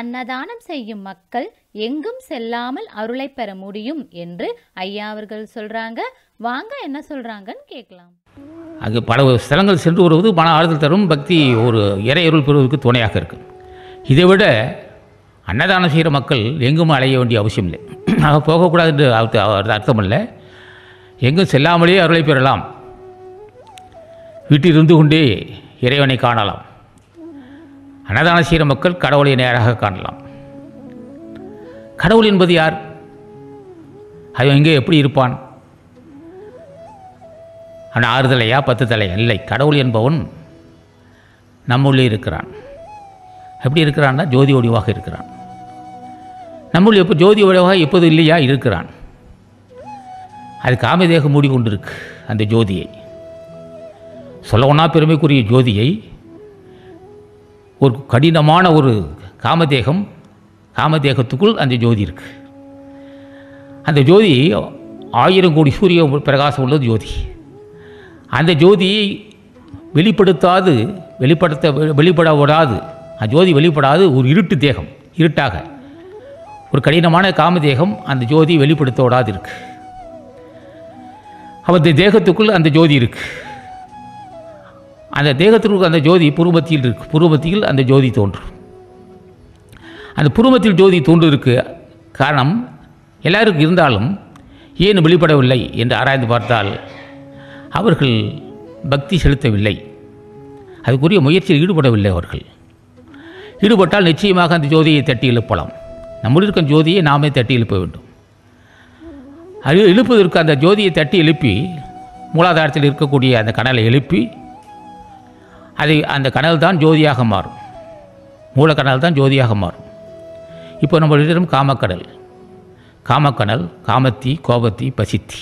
அன்னதானம் செய்யும் மக்கள் எங்கும் செல்லாமல் அருளை பெற முடியும் என்று ஐயா அவர்கள் சொல்றாங்க. வாங்க என்ன சொல்றாங்கன்னு கேட்கலாம். அங்கு பல ஸ்தலங்கள் சென்று வருவது மன ஆறுதல் தரும் பக்தி ஒரு இறையருள் பெறுவதற்கு துணையாக இருக்கும் இதை விட அன்னதானம் செய்கிற மக்கள் எங்கும் அலைய வேண்டிய அவசியம் இல்லை. ஆக போகக்கூடாது என்று அர்த்த- அர்த்தம் இல்லை எங்கும் செல்லாமலேயே அருளை பெறலாம். வீட்டில் இருந்து கொண்டே இறைவனை காணலாம். அன்னதானம் செய்கிற மக்கள் கடவுளை நேராக காணலாம். கடவுள் என்பது யார்? அவன் எங்கே எப்படி இருப்பான்? அவன் ஆறு தலையா பத்து தலையா? இல்லை கடவுள் என்பவன் நம்முள்ளே இருக்கிறான். எப்படி இருக்கிறான்னா ஜோதி வடிவாக இருக்கிறான். நம்முள் எப்போ ஜோதி வடிவாக எப்போது இல்லையா இருக்கிறான். அது காமதேகம் மூடிக்கொண்டிருக்கு அந்த ஜோதியை. சொல்லவொன்னா பெருமைக்குரிய ஜோதியை ஒரு கடினமான ஒரு காமதேகம் காமதேகத்துக்குள் அந்த ஜோதி இருக்கு. அந்த ஜோதி ஆயிரம் கோடி சூரிய பிரகாசம் உள்ள ஜோதி. அந்த ஜோதியை வெளிப்படுத்தாது வெளிப்படுத்த வெளிப்பட விடாது. அந்த ஜோதி வெளிப்படாது ஒரு இருட்டு தேகம் இருட்டாக. ஒரு கடினமான காமதேகம் அந்த ஜோதி வெளிப்படுத்த விடாது இருக்குது அவருடைய தேகத்துக்குள் அந்த ஜோதி இருக்குது அந்த தேகத்திற்கு அந்த ஜோதி புருவத்தில் இருக்கு. புருவத்தில் அந்த ஜோதி தோன்றும். அந்த புருவத்தில் ஜோதி தோன்றிருக்கு காரணம் எல்லாருக்கும் இருந்தாலும் ஏன் வெளிப்படவில்லை என்று ஆராய்ந்து பார்த்தால் அவர்கள் பக்தி செலுத்தவில்லை. அதுக்குரிய முயற்சியில் ஈடுபடவில்லை அவர்கள். ஈடுபட்டால் நிச்சயமாக அந்த ஜோதியை தட்டி எழுப்பலாம். நம்முடைய இருக்கும் ஜோதியை நாமே தட்டி எழுப்ப வேண்டும். அது எழுப்பதற்கு அந்த ஜோதியை தட்டி எழுப்பி மூலாதாரத்தில் இருக்கக்கூடிய அந்த கனலை எழுப்பி அதை அந்த கனல் தான் ஜோதியாக மாறும். மூலக்கனல் தான் ஜோதியாக மாறும். இப்போ நம்மளிடம் காமக்கடல். காமக்கனல் காமத்தி கோபத்தி பசித்தி.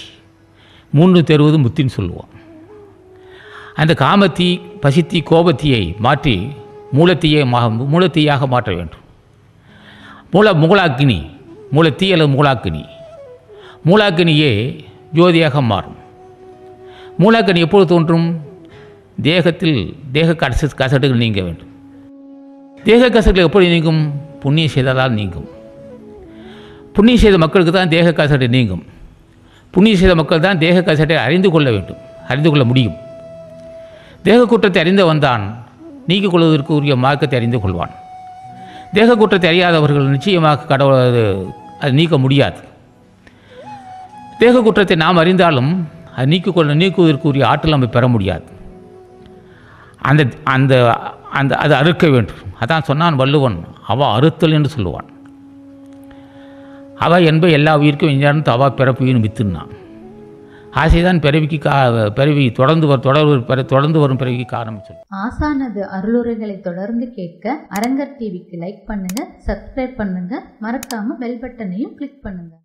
மூன்று தெருவது முத்தின்னு சொல்லுவோம். அந்த காமத்தி பசித்தி கோபத்தியை மாற்றி மூலத்தீயை மா மூலத்தீயாக மாற்ற வேண்டும். மூல முகலாக்கினி மூலத்தீ அல்லது மூலாக்கினி மூலாக்கினியே ஜோதியாக மாறும். மூலாக்கினி எப்பொழுது தோன்றும்? தேகத்தில் தேக கச கசட்டுகள் நீங்க வேண்டும். தேக கசட்டுகள் எப்படி நீங்கும்? புண்ணியம் செய்ததால் நீங்கும். புண்ணியம் செய்த மக்களுக்கு தான் தேக கசட்டு நீங்கும். புண்ணியம் செய்த மக்கள் தான் தேக கசட்டை அறிந்து கொள்ள வேண்டும் அறிந்து கொள்ள முடியும். தேக குற்றத்தை அறிந்தவன் தான் நீக்கிக் கொள்வதற்கு உரிய மார்க்கத்தை அறிந்து கொள்வான். தேக குற்றத்தை அறியாதவர்கள் நிச்சயமாக கடவுள் அது அது நீக்க முடியாது. தேக குற்றத்தை நாம் அறிந்தாலும் அது நீக்கிக் கொள்ள நீக்குவதற்கு உரிய ஆற்றல் நம்ம பெற முடியாது. அந்த அந்த அந்த அது அறுக்க வேண்டும். அதான் சொன்னான் வள்ளுவன். அவள் அறுத்தல் என்று சொல்லுவான். அவள் என்ப எல்லா உயிருக்கும் விஞ்ஞானம் அவா பிறப்புவின் வித்துன்னான். ஆசைதான் பிறவிக்கு கா பிறவி தொடர்ந்து வரும் தொடர் பிற- தொடர்ந்து வரும் பிறவிக்கு காரணம் சொல்லு. ஆசானது அருளுரைகளை தொடர்ந்து கேட்க அரங்கர் டிவிக்கு லைக் பண்ணுங்க சப்ஸ்கிரைப் பண்ணுங்க. மறக்காம பெல் பட்டனையும் கிளிக் பண்ணுங்க.